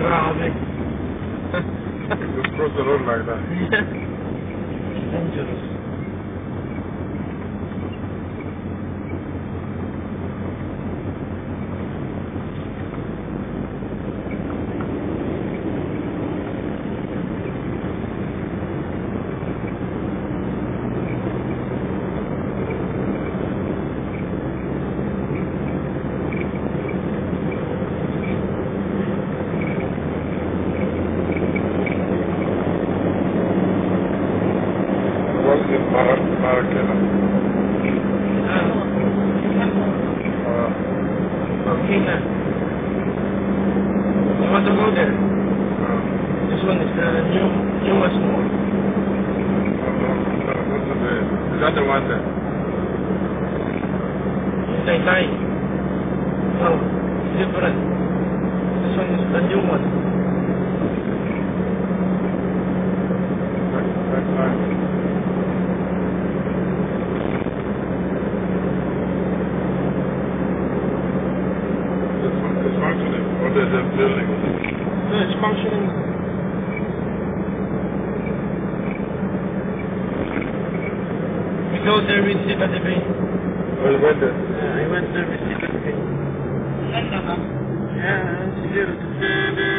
Ah, Nick. Just cross the road like that. dangerous. What's in Mar- Maracena? Ah, Uh, okay na. You want to go there? uh, This one is the new, newest mall. what's the name? Is that the one there? In Taytay. No, different. What is the building? It's functioning. We go there with Sita TV. Oh, you went there? Yeah, I went there with Sita TV. Ganda ba? Yeah, siguro.